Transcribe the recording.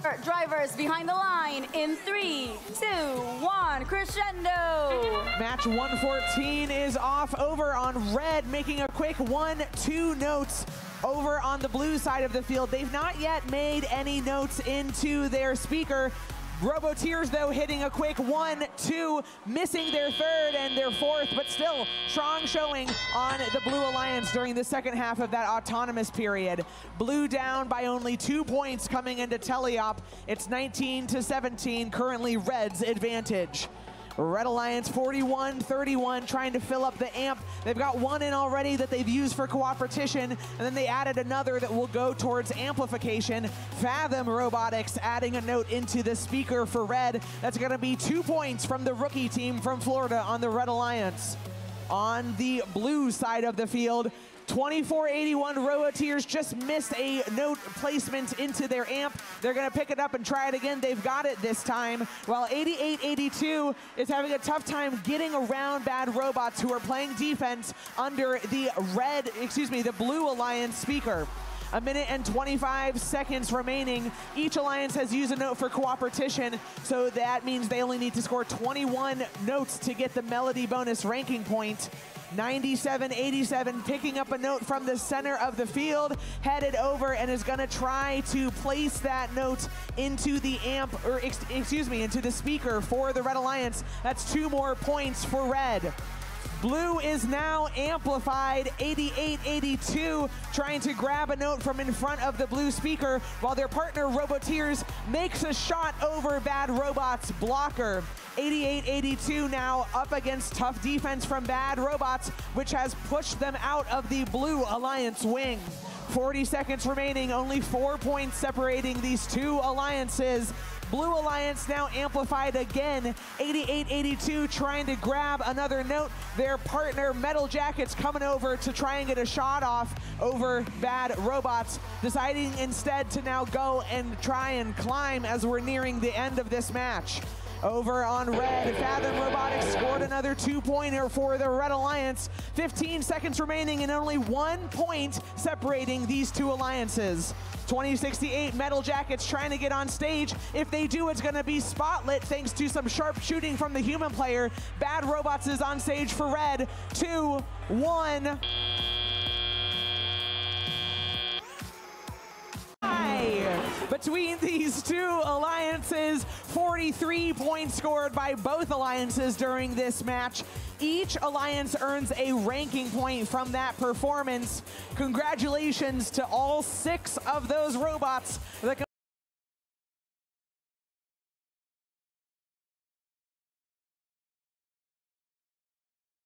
Drivers behind the line in three, two, one, crescendo. Match 114 is off over on red, making a quick one, two notes over on the blue side of the field. They've not yet made any notes into their speaker. Roboteers, though, hitting a quick one, two, missing their third and their fourth, but still strong showing on the Blue Alliance during the second half of that autonomous period. Blue down by only two points coming into Teleop. It's 19 to 17, currently Red's advantage. Red Alliance 41-31 trying to fill up the amp. They've got one in already that they've used for cooperation, and then they added another that will go towards amplification. Fathom Robotics adding a note into the speaker for Red. That's gonna be two points from the rookie team from Florida on the Red Alliance. On the blue side of the field, 2481 Roboteers just missed a note placement into their amp. They're going to pick it up and try it again. They've got it this time. While 8882 is having a tough time getting around bad robots who are playing defense under the red, excuse me, the blue alliance speaker. A minute and 25 seconds remaining. Each alliance has used a note for cooperation, so that means they only need to score 21 notes to get the melody bonus ranking point. 97-87, picking up a note from the center of the field, headed over and is gonna try to place that note into the amp, or ex excuse me, into the speaker for the Red Alliance. That's two more points for Red. Blue is now amplified 88-82, trying to grab a note from in front of the blue speaker while their partner Roboteers makes a shot over Bad Robots blocker. 88-82 now up against tough defense from Bad Robots, which has pushed them out of the blue alliance wing. 40 seconds remaining, only four points separating these two alliances. Blue Alliance now amplified again. 88-82 trying to grab another note. Their partner Metal Jackets coming over to try and get a shot off over Bad Robots, deciding instead to now go and try and climb as we're nearing the end of this match. Over on red, Fathom Robotics scored another two-pointer for the Red Alliance. 15 seconds remaining and only one point separating these two alliances. 2068 Metal Jackets trying to get on stage. If they do, it's gonna be spotlit thanks to some sharp shooting from the human player. Bad Robots is on stage for red. Two, one. Between these two alliances, 43 points scored by both alliances during this match. Each alliance earns a ranking point from that performance. Congratulations to all six of those robots that